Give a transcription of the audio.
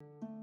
you